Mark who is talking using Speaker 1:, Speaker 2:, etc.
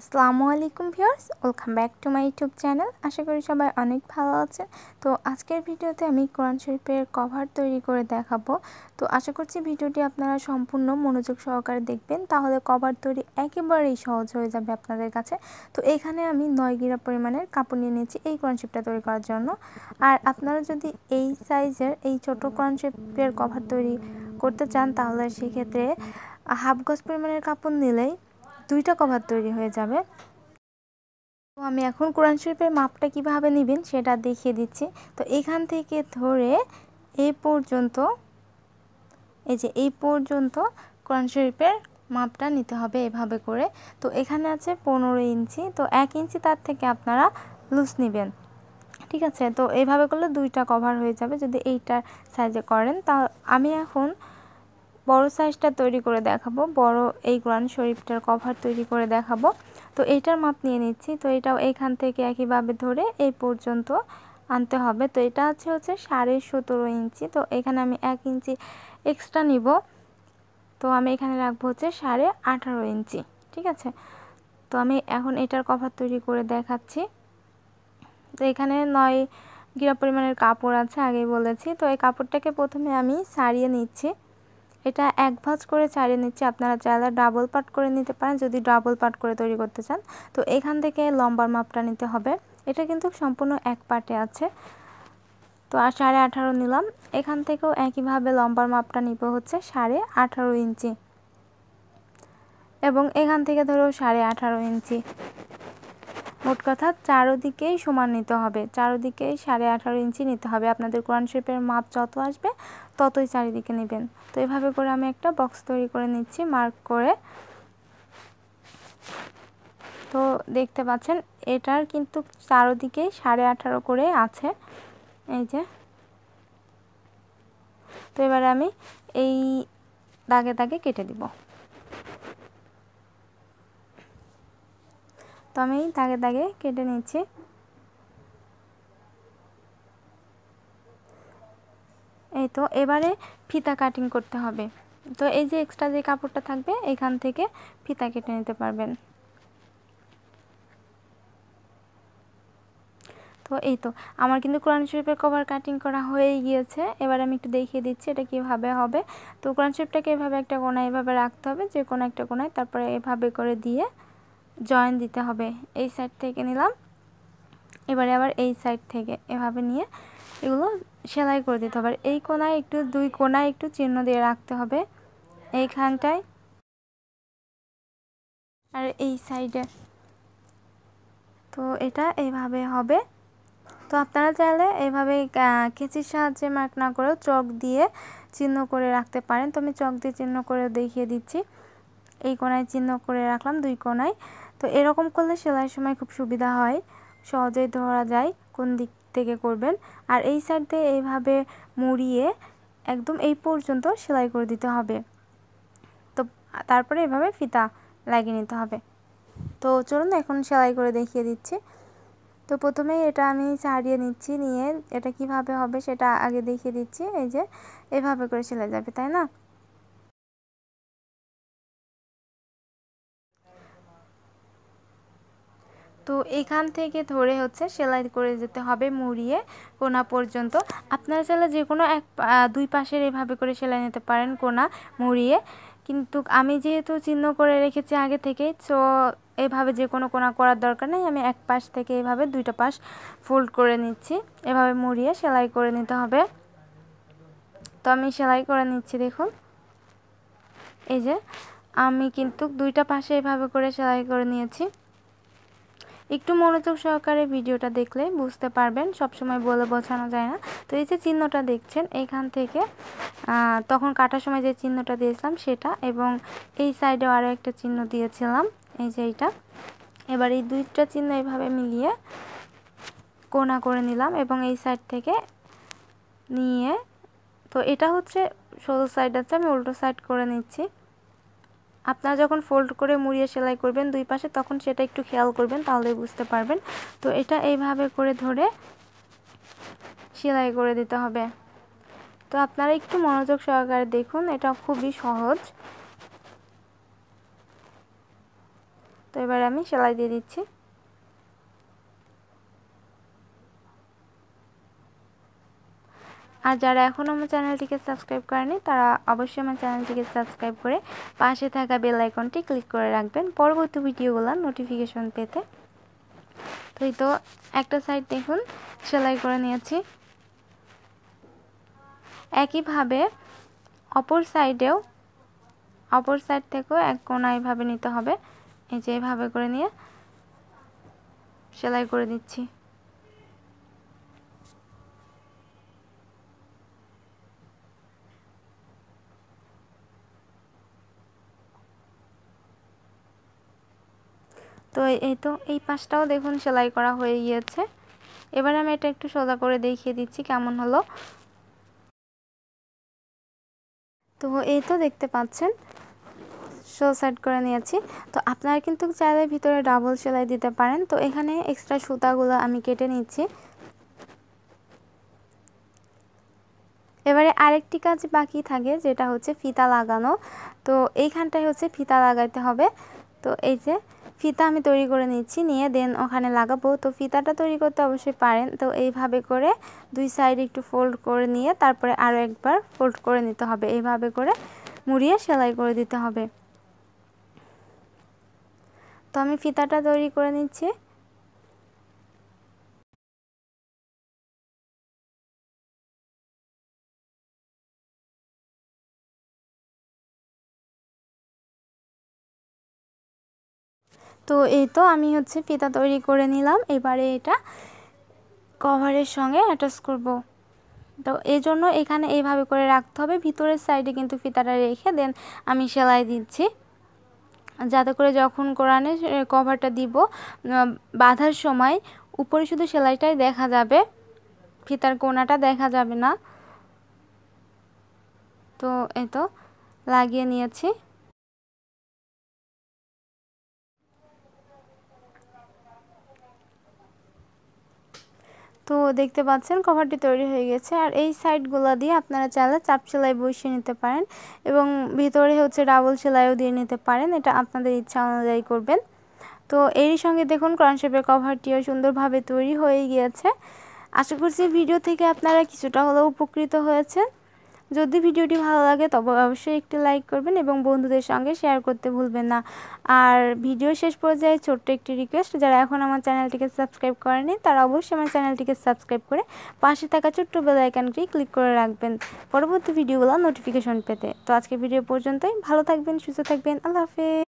Speaker 1: আসসালামু আলাইকুম viewers, welcome back to my YouTube channel. আশা করি সবাই অনেক ভালো আছেন। তো আজকের ভিডিওতে আমি কোরআন শরীফের কভার তৈরি করে দেখাবো। তো আশা করছি ভিডিওটি আপনারা সম্পূর্ণ মনোযোগ সহকারে দেখবেন। তাহলে কভার তৈরি একেবারেই সহজ হয়ে যাবে আপনাদের কাছে। তো এখানে আমি নয় গিরা পরিমাণের কাপড় নিয়ে নিয়েছি এই কোরআন শরীফটা তৈরি করার জন্য। আর আপনারা যদি এই সাইজের, এই ছোট কোরআন শরীফের কভার তৈরি করতে চান, তাহলে সেক্ষেত্রে হাফ গজ পরিমাণের কাপড় নিলেই দুইটা কভার তৈরি হয়ে যাবে। তো আমি এখন কোরআন শরীফের মাপটা কীভাবে নেবেন সেটা দেখিয়ে দিচ্ছি। তো এখান থেকে ধরে এই পর্যন্ত, এই যে এই পর্যন্ত কোরআন শরীফের মাপটা নিতে হবে এভাবে করে। তো এখানে আছে পনেরো ইঞ্চি, তো এক ইঞ্চি তার থেকে আপনারা লুজ নেবেন। ঠিক আছে? তো এইভাবে করলে দুইটা কভার হয়ে যাবে। যদি এইটার সাইজে করেন, তা আমি এখন বড় সাইজটা তৈরি করে দেখাবো। বড় এই কোরআন শরীফটার কভার তৈরি করে দেখাবো। তো এইটার মাপ নিয়ে নিচ্ছি। তো এটাও এখান থেকে একইভাবে ধরে এই পর্যন্ত আনতে হবে। তো এটা আছে হচ্ছে সাড়ে সতেরো ইঞ্চি। তো এখানে আমি এক ইঞ্চি এক্সট্রা নিব। তো আমি এখানে রাখব হচ্ছে সাড়ে আঠারো ইঞ্চি। ঠিক আছে? তো আমি এখন এটার কভার তৈরি করে দেখাচ্ছি। তো এখানে নয় গিরা পরিমাণের কাপড় আছে, আগেই বলেছি। তো এই কাপড়টাকে প্রথমে আমি সারিয়ে নিচ্ছি। এটা এক ভাঁজ করে ছাড়িয়ে নিচ্ছি। আপনারা চাইলে ডাবল পাট করে নিতে পারেন যদি ডাবল পাট করে তৈরি করতে চান। তো এখান থেকে লম্বার মাপটা নিতে হবে। এটা কিন্তু সম্পূর্ণ এক পাটে আছে। তো আর সাড়ে আঠারো নিলাম। এখান থেকেও একইভাবে লম্বার মাপটা নিব হচ্ছে সাড়ে আঠারো ইঞ্চি। এবং এখান থেকে ধরো সাড়ে আঠারো ইঞ্চি। মোট কথা চারোদিকেই সমান নিতে হবে। চারোদিকেই সাড়ে আঠারো ইঞ্চি নিতে হবে। আপনাদের কোরআন শরীফের মাপ যত আসবে, ততই চারিদিকে নেবেন। তো এভাবে করে আমি একটা বক্স তৈরি করে নিচ্ছি মার্ক করে। তো দেখতে পাচ্ছেন, এটার কিন্তু চারোদিকেই সাড়ে আঠারো করে আছে। এই যে। তো এবারে আমি এই দাগে দাগে কেটে দিব। তো আমি দাগে দাগে কেটে নিচ্ছি। এই তো এবারে ফিতা কাটিং করতে হবে। তো এই যে এক্সট্রা যে কাপড়টা থাকবে, এখান থেকে ফিতা কেটে নিতে পারবেন। তো এই তো, আমার কিন্তু কোরআন শরীফের কভার কাটিং করা হয়ে গিয়েছে। এবার আমি একটু দেখিয়ে দিচ্ছি এটা কীভাবে হবে। তো কোরআন শরীফটাকে এভাবে একটা কোনায় এভাবে রাখতে হবে, যে কোনো একটা কোনায় তারপরে এভাবে করে দিয়ে জয়েন দিতে হবে। এই সাইড থেকে নিলাম। এবারে আবার এই সাইড থেকে এভাবে নিয়ে এগুলো সেলাই করে দিতে হবে। এই কোনায় একটু, দুই কোনায় একটু চিহ্ন দিয়ে রাখতে হবে। এইখানটায় আর এই সাইডে তো এটা এইভাবে হবে। তো আপনারা চাইলে এইভাবে কেঁচির সাহায্যে মার্ক না করেও চক দিয়ে চিহ্ন করে রাখতে পারেন। তো আমি চক দিয়ে চিহ্ন করে দেখিয়ে দিচ্ছি। এই কোনায় চিহ্ন করে রাখলাম, দুই কোনায় তো এরকম করলে সেলাইয়ের সময় খুব সুবিধা হয়। সহজেই ধরা যায় কোন দিক থেকে করবেন। আর এই সাইড দিয়ে এইভাবে মুড়িয়ে একদম এই পর্যন্ত সেলাই করে দিতে হবে। তো তারপরে এভাবে ফিতা লাগিয়ে নিতে হবে। তো চলুন এখন সেলাই করে দেখিয়ে দিচ্ছি। তো প্রথমে এটা আমি ছাড়িয়ে নিচ্ছি, নিয়ে এটা কীভাবে হবে সেটা আগে দেখিয়ে দিচ্ছি। এই যে, এভাবে করে সেলাই যাবে, তাই না? তো এখান থেকে ধরে হচ্ছে সেলাই করে যেতে হবে মুড়িয়ে কোনা পর্যন্ত। আপনারা চাইলে যে কোনো এক দুই পাশের এভাবে করে সেলাই নিতে পারেন কোনা মুড়িয়ে। কিন্তু আমি যেহেতু চিহ্ন করে রেখেছি আগে থেকেই, তো এভাবে যে কোনো কোনা করার দরকার নেই। আমি এক পাশ থেকে এভাবে দুইটা পাশ ফোল্ড করে নিচ্ছি। এভাবে মুড়িয়ে সেলাই করে নিতে হবে। তো আমি সেলাই করে নিচ্ছি, দেখুন। এই যে, আমি কিন্তু দুইটা পাশে এভাবে করে সেলাই করে নিয়েছি। একটু মনোযোগ সহকারে ভিডিওটা দেখলে বুঝতে পারবেন, সবসময় বলে বোঝানো যায় না। তো এই যে চিহ্নটা দেখছেন, এখান থেকে তখন কাটার সময় যে চিহ্নটা দিয়েছিলাম সেটা এবং এই সাইডেও আরও একটা চিহ্ন দিয়েছিলাম, এই যে এইটা। এবার এই দুইটা চিহ্ন এইভাবে মিলিয়ে কোনা করে নিলাম এবং এই সাইড থেকে নিয়ে, তো এটা হচ্ছে সোজা সাইড আছে, আমি উল্টো সাইড করে নিচ্ছি। আপনারা যখন ফোল্ড করে মুড়িয়ে সেলাই করবেন দুই পাশে, তখন সেটা একটু খেয়াল করবেন তাহলে বুঝতে পারবেন। তো এটা এইভাবে করে ধরে সেলাই করে দিতে হবে। তো আপনারা একটু মনোযোগ সহকারে দেখুন, এটা খুবই সহজ। তো এবার আমি সেলাই দিয়ে দিচ্ছি। আর যারা এখনও আমার চ্যানেলটিকে সাবস্ক্রাইব করেনি, তারা অবশ্যই আমার চ্যানেলটিকে সাবস্ক্রাইব করে পাশে থাকা বেল আইকনটি ক্লিক করে রাখবেন পরবর্তী ভিডিওগুলো নোটিফিকেশন পেতে। তো এই তো, একটা সাইড দেখুন, সেলাই করে নিয়েছি। একইভাবে অপর সাইডেও, অপর সাইড থেকেও এক কোনা এইভাবে নিতে হবে। এই যে এইভাবে করে নিয়ে সেলাই করে দিচ্ছি। তো এই তো, এই পাশটাও দেখুন সেলাই করা হয়ে গিয়েছে। এবার আমি এটা একটু সোজা করে দেখিয়ে দিচ্ছি কেমন হলো। তো এই তো দেখতে পাচ্ছেন শো সাইড করে নিয়েছি। তো আপনারা কিন্তু চাইলে ভিতরে ডাবল সেলাই দিতে পারেন। তো এখানে এক্সট্রা সুতাগুলো আমি কেটে নিচ্ছি। এবারে আরেকটি কাজ বাকি থাকে, যেটা হচ্ছে ফিতা লাগানো। তো এইখানটায় হচ্ছে ফিতা লাগাইতে হবে। তো এই যে ফিতা আমি তৈরি করে নিচ্ছি, নিয়ে দেন ওখানে লাগাবো। তো ফিতাটা তৈরি করতে অবশ্যই পারেন। তো এইভাবে করে দুই সাইড একটু ফোল্ড করে নিয়ে তারপরে আরও একবার ফোল্ড করে নিতে হবে। এইভাবে করে মুড়িয়ে সেলাই করে দিতে হবে। তো আমি ফিতাটা তৈরি করে নিচ্ছি। তো এই তো আমি হচ্ছে ফিতা তৈরি করে নিলাম। এবারে এটা কভারের সঙ্গে অ্যাটাচ করব। তো এই জন্য এখানে এইভাবে করে রাখতে হবে। ভিতরের সাইডে কিন্তু ফিতাটা রেখে দেন আমি সেলাই দিচ্ছি। যাতে করে যখন কোরআনে কভারটা দিব বাঁধার সময় উপরে শুধু সেলাইটাই দেখা যাবে। ফিতার কোনাটা দেখা যাবে না। তো এই তো লাগিয়ে নিয়েছি। তো দেখতে পাচ্ছেন কভারটি তৈরি হয়ে গেছে। আর এই সাইডগুলো দিয়ে আপনারা চাইলে চাপ সেলাই বসিয়ে নিতে পারেন এবং ভিতরে হচ্ছে ডাবল সেলাইও দিয়ে নিতে পারেন, এটা আপনাদের ইচ্ছা অনুযায়ী করবেন। তো এরই সঙ্গে দেখুন ক্রনশেপের কভারটিও সুন্দরভাবে তৈরি হয়ে গিয়েছে। আশা করছি ভিডিও থেকে আপনারা কিছুটা হলেও উপকৃত হয়েছে যদি ভিডিওটি ভালো লাগে তবে অবশ্যই একটি লাইক করবেন এবং বন্ধুদের সঙ্গে শেয়ার করতে ভুলবেন না। আর ভিডিও শেষ পর্যায়ে ছোট্ট একটি রিকোয়েস্ট যারা এখন আমার চ্যানেলটিকে সাবস্ক্রাইব করেনি তারা অবশ্যই আমার চ্যানেলটিকে সাবস্ক্রাইব করে পাশে থাকা ছোট্ট বেলাইকানটি ক্লিক করে রাখবেন পরবর্তী ভিডিওগুলো নোটিফিকেশন পেতে। তো আজকে ভিডিও পর্যন্তই। ভালো থাকবেন, সুস্থ থাকবেন। আল্লাহ হাফেজ।